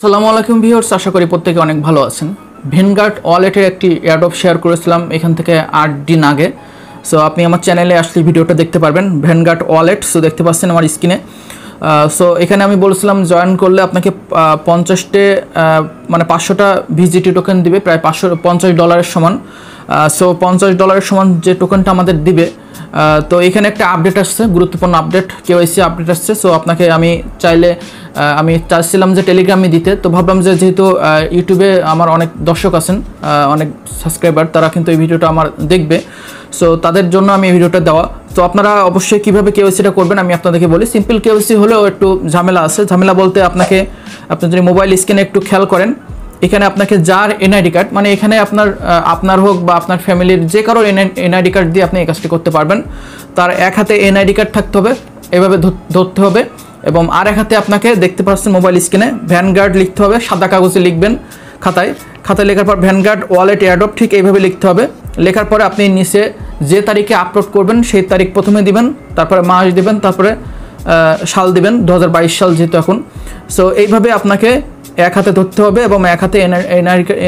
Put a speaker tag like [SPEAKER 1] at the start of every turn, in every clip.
[SPEAKER 1] আসসালামু আলাইকুম ভিউয়ার্স, আশা করি প্রত্যেকে অনেক ভালো আছেন। ভেনগার্ড ওয়ালেটের একটি এয়ারডপ শেয়ার করেছিলাম এখান থেকে আট দিন আগে। সো আপনি আমার চ্যানেলে আসলে ভিডিওটা দেখতে পারবেন, ভেনগার্ড ওয়ালেট। সো দেখতে পাচ্ছেন আমার স্ক্রিনে সো এখানে আমি বলছিলাম জয়েন করলে আপনাকে পঞ্চাশটে মানে পাঁচশোটা ভিজিটি টোকেন দিবে, প্রায় পাঁচশো, পঞ্চাশ ডলারের সমান। সো পঞ্চাশ ডলারের সমান যে টোকেনটা আমাদের দিবে তো এখানে একটা আপডেট আসছে, গুরুত্বপূর্ণ আপডেট কেওয়াইসি আপডেট আসছে। সো আপনাকে আমি চাইলে আমি চাচ্ছিলাম যে টেলিগ্রামে দিতে, তো ভাবলাম যে যেহেতু ইউটিউবে আমার অনেক দর্শক আছেন অনেক সাবস্ক্রাইবার তারা কিন্তু এই ভিডিওটা আমার দেখবে। সো তাদের জন্য আমি এই ভিডিওটা দেওয়া। তো আপনারা অবশ্যই কীভাবে কেওয়াইসিটা করবেন আমি আপনাদেরকে বলি। সিম্পল কেওয়াইসি হলেও একটু ঝামেলা আছে। ঝামেলা বলতে আপনাকে, আপনি যদি মোবাইল স্ক্রিনে একটু খেয়াল করেন, এখানে আপনাকে যার এনআইডি কার্ড মানে এখানে আপনার আপনার হোক বা আপনার ফ্যামিলির যে কারও এনআইডি কার্ড দিয়ে আপনি এই কাজটি করতে পারবেন। তার এক হাতে এনআইডি কার্ড থাকতে হবে। এভাবে ধরতে হবে এবং আর এক হাতে আপনাকে দেখতে পাচ্ছেন মোবাইল স্ক্রিনে ভ্যানগার্ড লিখতে হবে, সাদা কাগজে লিখবেন খাতায়। খাতায় লেখার পর ভ্যানগার্ড ওয়ালেট এয়ারডপ ঠিক এইভাবে লিখতে হবে। লেখার পরে আপনি নিচে যে তারিখে আপলোড করবেন সেই তারিখ প্রথমে দিবেন, তারপরে মাস দিবেন, তারপরে সাল দিবেন দু হাজার বাইশ সাল যেহেতু এখন। সো এইভাবে আপনাকে এক হাতে ধরতে হবে এবং এক হাতে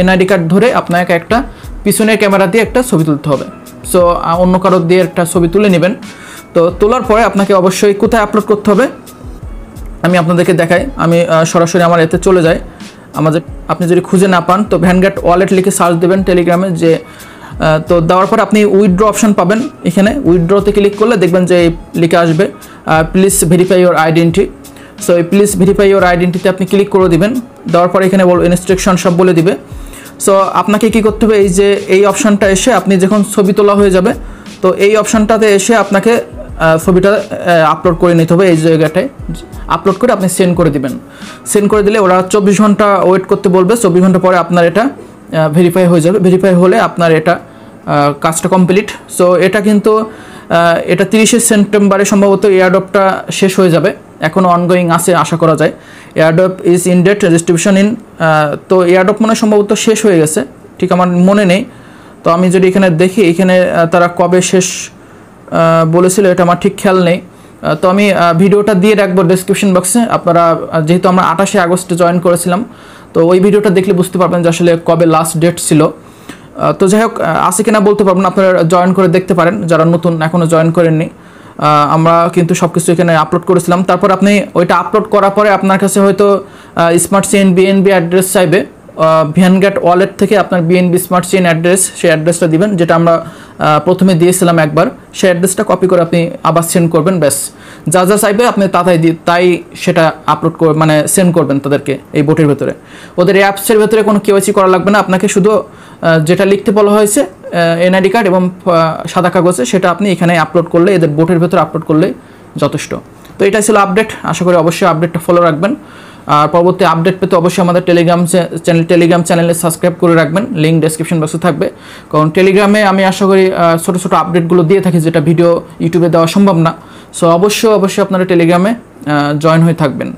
[SPEAKER 1] এনআইডি কার্ড ধরে আপনাকে একটা পিছনের ক্যামেরা দিয়ে একটা ছবি তুলতে হবে। সো অন্য কারোর দিয়ে একটা ছবি তুলে নেবেন। তো তোলার পরে আপনাকে অবশ্যই কোথায় আপলোড করতে হবে, আমি আপনাদেরকে দেখাই। আমি সরাসরি আমার এতে চলে যাই। আমাদের, আপনি যদি খুঁজে না পান, তো ভ্যানগার্ড ওয়ালেট লিখে সার্চ দেবেন টেলিগ্রামে যে তো দেওয়ার পর আপনি উইথড্র অপশান পাবেন এখানে। উইথড্রতে ক্লিক করলে দেখবেন যে লিখে আসবে please verify your identity so এই প্লিজ ভেরিফাই ইউর আইডেন্টিতে আপনি ক্লিক করে দিবেন। দেওয়ার পর এখানে বল ইনস্ট্রাকশন সব বলে দিবে। সো আপনাকে কি করতে হবে, এই যে, এই অপশনটা এসে আপনি যখন ছবি তোলা হয়ে যাবে, তো এই অপশনটাতে এসে আপনাকে ছবিটা আপলোড করে নিতে হবে এই জায়গাটায়। আপলোড করে আপনি সেন্ড করে দিবেন। সেন্ড করে দিলে ওরা চব্বিশ ঘণ্টা ওয়েট করতে বলবে, চব্বিশ ঘণ্টা পরে আপনার এটা ভেরিফাই হয়ে যাবে। ভেরিফাই হলে আপনার এটা কাজটা কমপ্লিট সো এটা কিন্তু এটা তিরিশে সেপ্টেম্বরে সম্ভবত এয়ারডপটা শেষ হয়ে যাবে। এখনও অনগোয়িং আছে, আশা করা যায়। Airdrop is in that distribution in তো এয়ারডপ মনে সম্ভবত শেষ হয়ে গেছে। ঠিক আমার মনে নেই। তো আমি যদি এখানে দেখি, এখানে তারা কবে শেষ বলেছিল, এটা আমার ঠিক খেয়াল নেই। তো আমি ভিডিওটা দিয়ে রাখব ডিসক্রিপশন বক্সে আপনারা যেহেতু আমরা আঠাশে আগস্টে জয়েন করেছিলাম, তো ওই ভিডিওটা দেখলে বুঝতে পারবেন যে আসলে কবে লাস্ট ডেট ছিল। তো যাই হোক আছে কিনা বলতে পারবেন আপনারা জয়েন করে দেখতে পারেন। যারা নতুন এখনও জয়েন করেননি আমরা কিন্তু সব কিছু এখানে আপলোড করেছিলাম। তারপর আপনি ওইটা আপলোড করার পরে আপনার কাছে হয়তো স্মার্ট চেইন বিএনবি অ্যাড্রেস চাইবে। ভিয়ানগ্যাট ওয়ালেট থেকে আপনার বিএনবি স্মার্ট চেইন অ্যাড্রেস সেই অ্যাড্রেসটা দিবেন, যেটা আমরা প্রথমে দিয়েছিলাম একবার। সেই অ্যাড্রেসটা কপি করে আপনি আবার সেন্ড করবেন, ব্যাস। যা যা চাইবে আপনি তা তাই দি- তাই সেটা আপলোড করে মানে সেন্ড করবেন তাদেরকে এই বোটের ভেতরে। ওদের অ্যাপসের ভেতরে কোনো কেওয়াইসি করা লাগবে না, আপনাকে শুধু যেটা লিখতে বলা হয়েছে এনআইডি কার্ড এবং সাদা কাগজে, সেটা আপনি এখানে আপলোড করলে, এদের বোটের ভেতরে আপলোড করলে যথেষ্ট। তো এটা ছিল আপডেট আশা করি অবশ্যই আপডেটটা ফলো রাখবেন। আর পরবর্তী আপডেট পেতে অবশ্যই আমাদের টেলিগ্রাম চ্যানেল টেলিগ্রাম চ্যানেলে সাবস্ক্রাইব করে রাখবেন। লিঙ্ক ডেসক্রিপশন বক্সে থাকবে। কারণ টেলিগ্রামে আমি আশা করি ছোটো ছোট আপডেটগুলো দিয়ে থাকি, যেটা ভিডিও ইউটিউবে দেওয়া সম্ভব না। সো অবশ্যই অবশ্যই আপনারা টেলিগ্রামে জয়েন হয়ে থাকবেন।